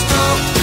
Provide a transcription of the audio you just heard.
Let's.